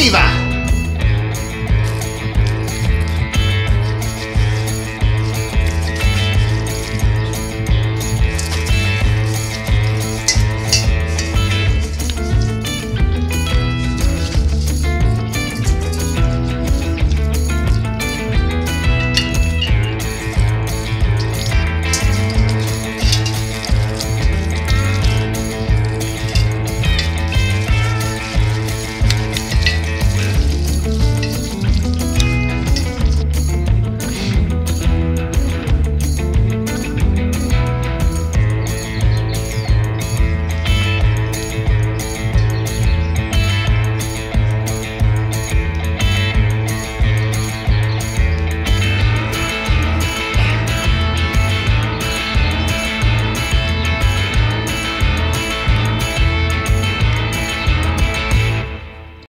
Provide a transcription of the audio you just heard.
viva.